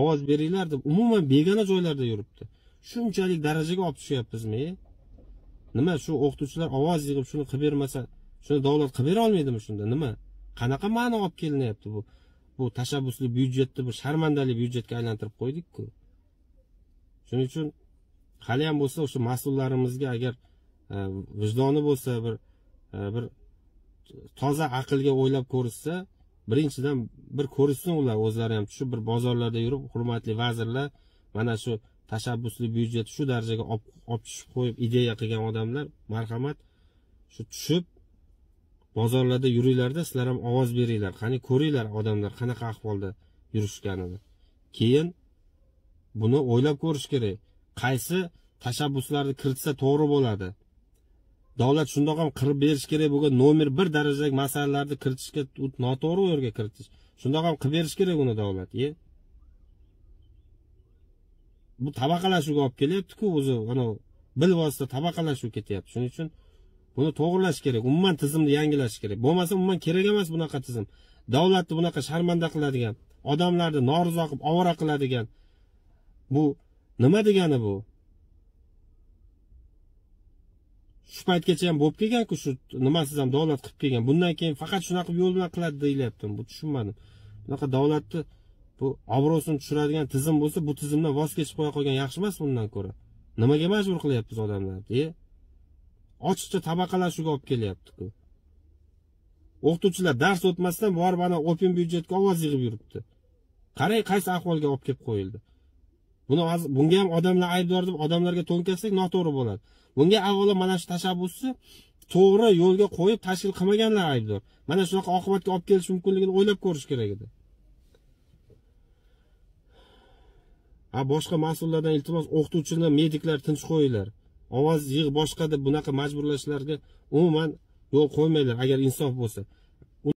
ovoz beringlar deb umuman begona joylarda yuribdi. Shunchalik darajaga olib tushyapmizmi e? nima shu o'qituvchilar ovoz yig'ib shuni qilib bermasa shuni davlat qilib bera olmaydimi shunda? Nima qanaqa ma'no olib kelinyapti bu? Bu tashabbusli byudjetni bir sharmandali byudjetga aylantirib qo'ydikku. Shuning uchun hali ham bo'lsa o'sha mas'ullarimizga agar e, vijdoni bo'lsa bir e, bir toza aqlga o'ylab ko'rishsa birinchidan bir ko'rishsin ular o'zlari ham. Tushib bir bozorlarda yurib hurmatli vazirlar mana shu tashabbusli byudjet shu darajaga olib tushib qo'yib ideya qilgan odamlar marhamat. Shu tushib bozorlarda yuringlarda sizlar ham ovoz beringlar. Qani ko'ringlar odamlar qanaqa ahvolda yurishganini. Keyin buni o'ylab ko'rish kerak. Qaysi tashabbuslarni kiritsa to'g'ri bo'ladi? Davlat shundoq ham qirib berish kerak bo'lgan nomer bir darajadagi masalalarni kiritishga noto'g'ri u yerga kiritish. Shundoq ham qilib berish kerak uni davlat e bu tabaqalashuvga olib kelyaptiku o'zi anavi bilvosita tabaqalashuv ketyapti. Shuning uchun buni to'g'irlash kerak umuman tizimni yangilash kerak. Bo'lmasa umuman kerak emas bunaqa tizim. Davlatni bunaqa sharmanda qiladigan odamlarni norizo qilib ovora qiladigan. Bu nima degani bu? Shu paytgacha ham bo'lib kelganku shu nimasiz ham davlat qilib kelgan. Bundan keyin faqat shunaqa yo'l bilan qiladi deyilyapti bu tushunmadim. Bunaqa davlatni bu obro'sini tushiradigan tizim bo'lsa bu tizimdan voz kechib qo'ya qolgan yaxshi emas bundan ko'ra. Nimaga majbur qilyapmiz odamlarni e ochiqcha tabaqalashuvga olib kelyaptiku. O'qituvchilar dars o'tmasdan borib ana open byudjetga ovoz yig'ib yuribdi. Qarang qaysi ahvolga olib kelib qo'yildi. Buni bunga ham odamlar aybdor deb odamlarga to'nkazsak noto'g'ri bo'ladi. Bunga avvalo mana shu tashabbusni to'g'ri yo'lga qo'yib tashkil qilmaganlar aybdor mana shunaqa oqibatga olib kelishi mumkinligini o'ylab ko'rish kerak edi. A boshqa mas'ullardan iltimos o'qituvchilar mediklar tinch qo'yinglar. Ovoz yig' boshqa deb bunaqa majburlashlarga umuman yo'l qo'ymanglar agar insof bo'lsa.